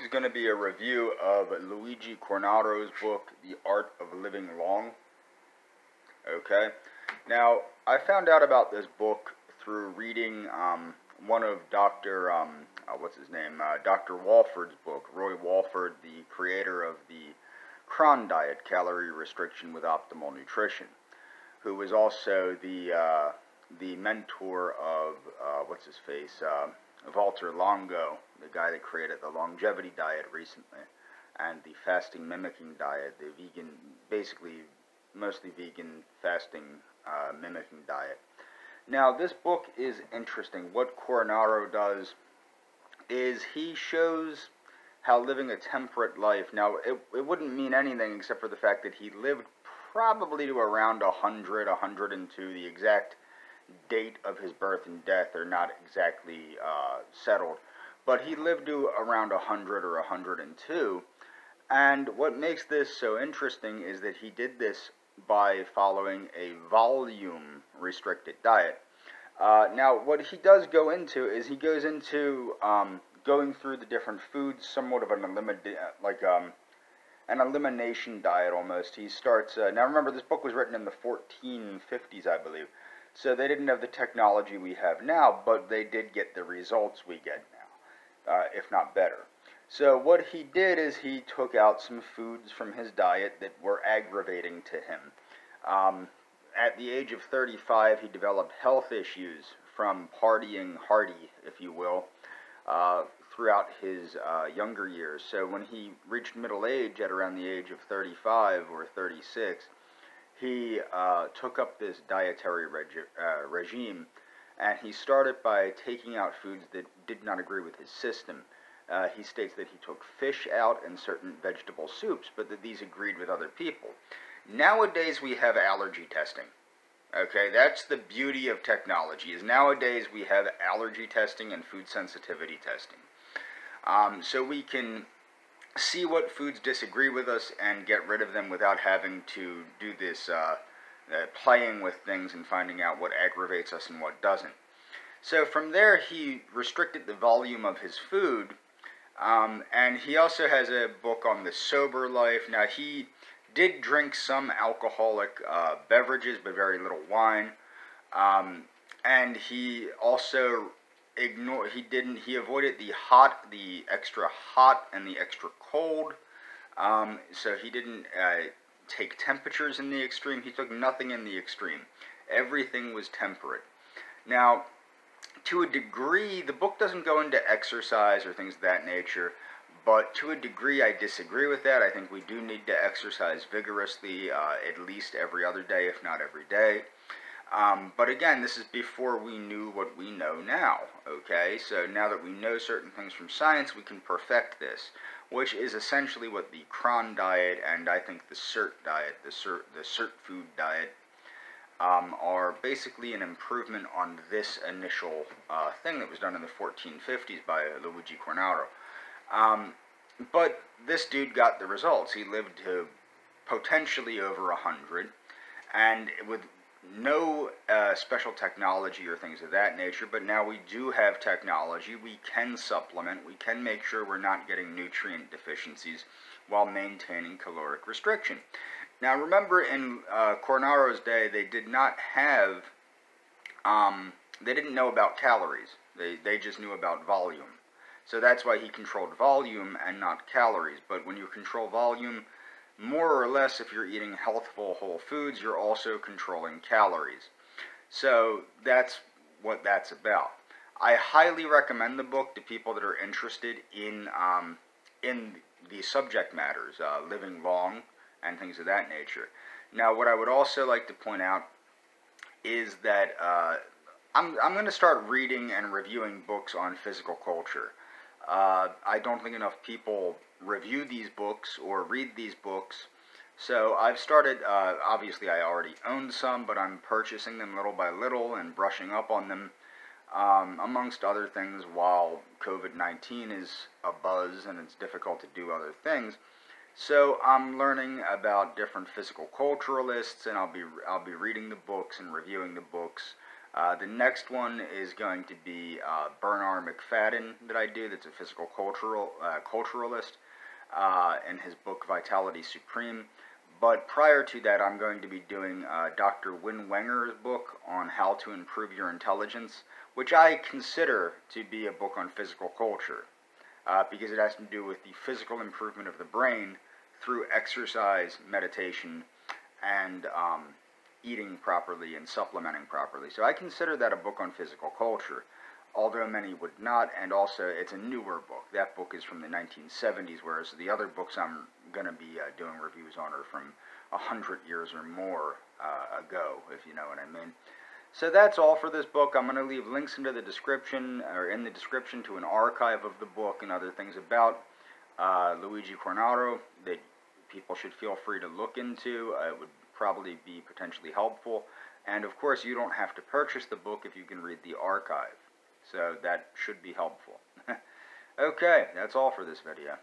is going to be a review of Luigi Cornaro's book, The Art of Living Long. Okay. Now, I found out about this book through reading um, one of Dr. Um, uh, what's his name? Uh, Dr. Walford's book. Roy Walford, the creator of the Cron diet, calorie restriction with optimal nutrition, who was also the uh, the mentor of uh, what's his face, Valter Longo, the guy that created the longevity diet recently, and the fasting mimicking diet, the vegan, basically mostly vegan fasting uh, mimicking diet. Now, this book is interesting. What Cornaro does is he shows how living a temperate life. Now, it, it wouldn't mean anything except for the fact that he lived probably to around 100, 102. The exact date of his birth and death are not exactly uh, settled, but he lived to around 100 or 102. And what makes this so interesting is that he did this by following a volume restricted diet. Uh, now, what he does go into is he goes into um, going through the different foods, somewhat of an elimination, like um, an elimination diet almost. He starts. Uh, now, remember, this book was written in the 1450s, I believe. So they didn't have the technology we have now, but they did get the results we get now, uh, if not better. So what he did is he took out some foods from his diet that were aggravating to him. Um, at the age of 35, he developed health issues from partying hardy, if you will, uh, throughout his uh, younger years. So when he reached middle age at around the age of 35 or 36, he uh, took up this dietary regi uh, regime, and he started by taking out foods that did not agree with his system. Uh, he states that he took fish out and certain vegetable soups, but that these agreed with other people. Nowadays, we have allergy testing. Okay, that's the beauty of technology. Is nowadays we have allergy testing and food sensitivity testing. Um, so we can see what foods disagree with us and get rid of them without having to do this uh, uh, playing with things and finding out what aggravates us and what doesn't. So from there, he restricted the volume of his food, um, and he also has a book on the sober life. Now, he did drink some alcoholic uh, beverages, but very little wine. Um, and he also ignore he didn't he avoided the hot the extra hot and the extra cold. Um, so he didn't uh, take temperatures in the extreme. He took nothing in the extreme. Everything was temperate. Now to a degree the book doesn't go into exercise or things of that nature but to a degree I disagree with that. I think we do need to exercise vigorously uh, at least every other day if not every day um, but again, this is before we knew what we know now, okay? So now that we know certain things from science, we can perfect this, which is essentially what the Cron diet and I think the CERT diet, the CERT, the CERT food diet, um, are basically an improvement on this initial uh, thing that was done in the 1450s by Luigi Cornaro. Um, but this dude got the results. He lived to potentially over 100, and with no uh, special technology or things of that nature, but now we do have technology. We can supplement. We can make sure we're not getting nutrient deficiencies while maintaining caloric restriction. Now, remember, in uh, Cornaro's day, they did not have, um, they didn't know about calories. They, they just knew about volume. So that's why he controlled volume and not calories. But when you control volume, more or less, if you're eating healthful whole foods, you're also controlling calories. So that's what that's about. I highly recommend the book to people that are interested in um, in the subject matters, uh, living long and things of that nature. Now, what I would also like to point out is that uh, I'm, I'm going to start reading and reviewing books on physical culture. Uh, I don't think enough people review these books or read these books. So I've started, uh, obviously I already owned some, but I'm purchasing them little by little and brushing up on them, um, amongst other things, while COVID-19 is a buzz and it's difficult to do other things. So I'm learning about different physical culturalists, and I'll be I'll be reading the books and reviewing the books Uh, the next one is going to be uh, Bernarr Macfadden that I do. That's a physical cultural uh, culturalist, uh, in his book Vitality Supreme. But prior to that, I'm going to be doing uh, Dr. Win Wenger's book on how to improve your intelligence, which I consider to be a book on physical culture, uh, because it has to do with the physical improvement of the brain through exercise, meditation, and um, eating properly and supplementing properly. So I consider that a book on physical culture, although many would not, and also it's a newer book. That book is from the 1970s, whereas the other books I'm going to be uh, doing reviews on are from 100 years or more uh, ago, if you know what I mean. So that's all for this book. I'm going to leave links into the description, or in the description, to an archive of the book and other things about uh, Luigi Cornaro that people should feel free to look into. Uh, it would probably be potentially helpful. And of course, you don't have to purchase the book if you can read the archive. So that should be helpful. Okay, that's all for this video.